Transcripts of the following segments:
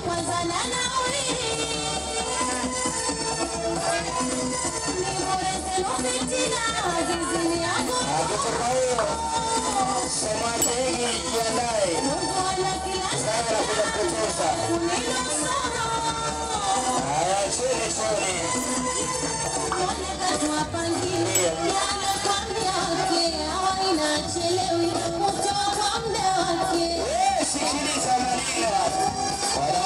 kwanza na sikiliza maneno.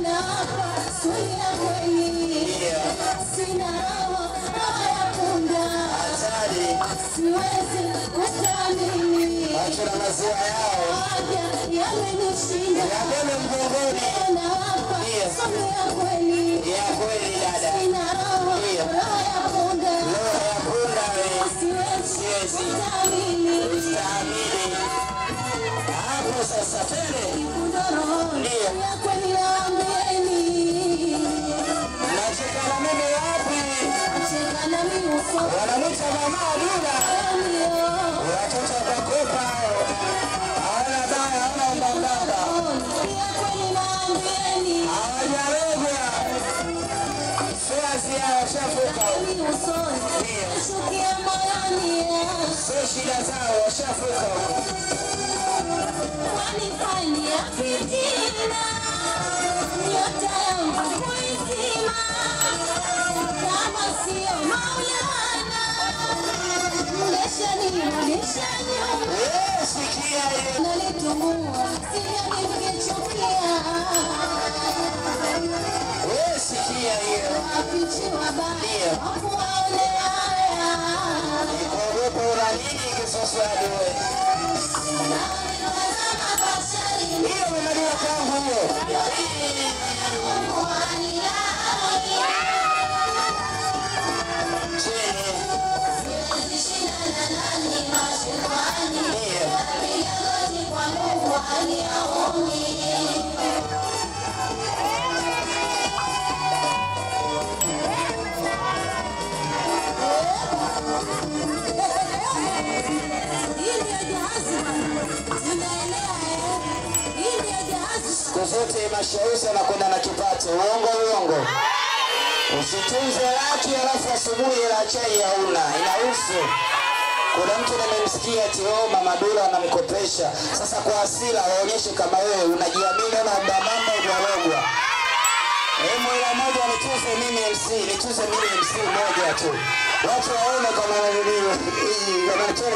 na maziwa yao. yamenishinda Yabebe mgongoni. nawapa suli ya kweli Ya kweli dada. sina roho roho ya punda Roho ya punda siwezi kutamini Stahamili. Hapo sasa tele. ya kweli Wanamwita mama Dula. Watoto wa. Hawana baya, hawana naambieni Hawajalegwa. Fea yao washafuka. Sio shida zao washafuka. huko. wanifanyia fitina nini? Siku zote mashauzi anakwenda na kipato. Uongo uongo. Usitunze laki alafu asubuhi ila chai hauna. Inahusu. Kuna mtu nimemsikia ati oh, Mama Dula anamkopesha. Sasa kwa hasira waonyeshe kama wewe unajiamini na mama ujalogwa. Hebu ila moja nituze mimi MC, nituze mimi MC moja tu. Watu waone kama nini. Kama